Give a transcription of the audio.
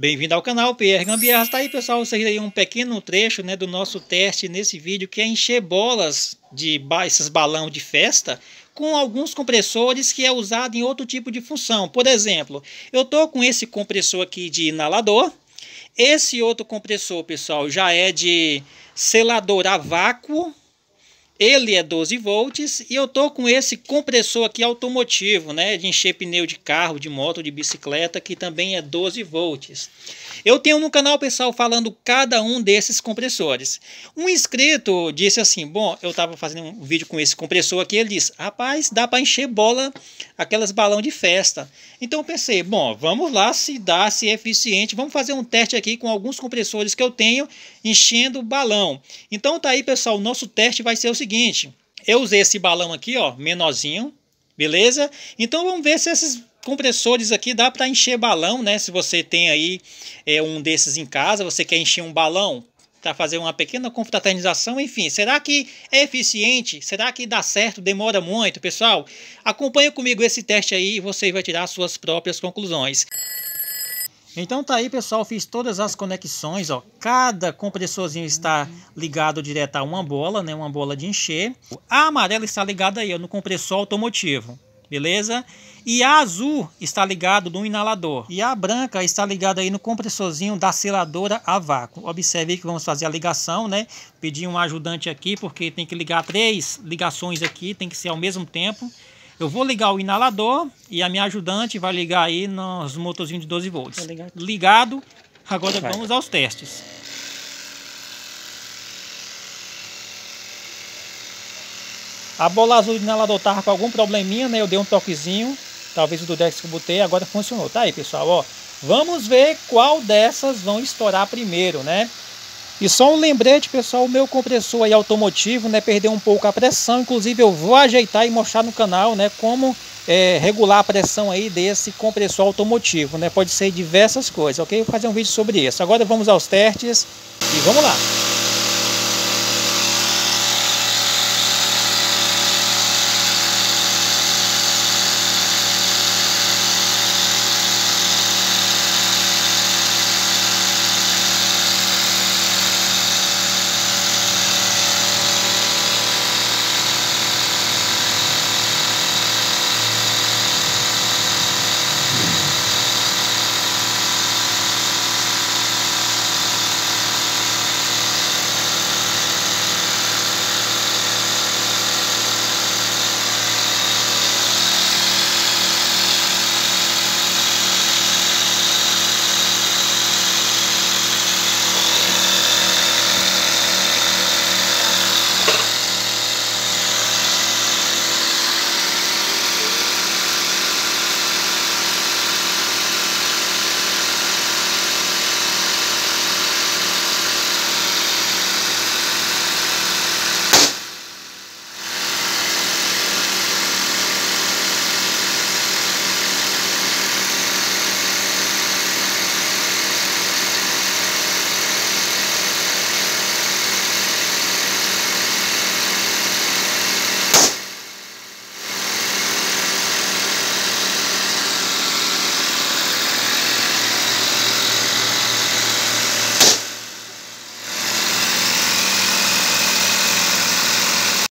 Bem-vindo ao canal PR Gambiarra. Está aí, pessoal, vocês aí um pequeno trecho né, do nosso teste nesse vídeo, que é encher bolas de esses balão de festa com alguns compressores que é usado em outro tipo de função. Por exemplo, eu estou com esse compressor aqui de inalador. Esse outro compressor, pessoal, já é de selador a vácuo ele é 12 volts e eu tô com esse compressor aqui automotivo, né, de encher pneu de carro, de moto, de bicicleta, que também é 12 volts. Eu tenho no canal pessoal falando cada um desses compressores. Um inscrito disse assim: Bom, eu estava fazendo um vídeo com esse compressor aqui. Ele disse: Rapaz, dá para encher bola, aquelas balão de festa. Então eu pensei: Bom, vamos lá se dá, se é eficiente. Vamos fazer um teste aqui com alguns compressores que eu tenho enchendo balão. Então tá aí, pessoal. O nosso teste vai ser o seguinte: eu usei esse balão aqui, ó, menorzinho, beleza? Então vamos ver se esses compressores aqui dá para encher balão, né? Se você tem aí é, um desses em casa, você quer encher um balão para fazer uma pequena confraternização, enfim, será que é eficiente? Será que dá certo? Demora muito? Pessoal, acompanha comigo esse teste aí e você vai tirar suas próprias conclusões. Então tá aí, pessoal, fiz todas as conexões, ó. Cada compressorzinho está ligado direto a uma bola, né, uma bola de encher. A amarela está ligada aí ó, no compressor automotivo beleza? E a azul está ligado no inalador. E a branca está ligada aí no compressorzinho da seladora a vácuo. Observe que vamos fazer a ligação, né? Pedi um ajudante aqui, porque tem que ligar três ligações aqui, tem que ser ao mesmo tempo. Eu vou ligar o inalador e a minha ajudante vai ligar aí nos motorzinhos de 12 volts. Ligado, agora vamos aos testes. A bola azul do inalador tava com algum probleminha, né? Eu dei um toquezinho, talvez o do Dex que eu botei, agora funcionou. Tá aí, pessoal, ó. Vamos ver qual dessas vão estourar primeiro, né? E só um lembrete, pessoal, o meu compressor aí automotivo, né, perdeu um pouco a pressão, inclusive eu vou ajeitar e mostrar no canal, né, como é, regular a pressão aí desse compressor automotivo, né, pode ser diversas coisas, ok? Vou fazer um vídeo sobre isso. Agora vamos aos testes e vamos lá.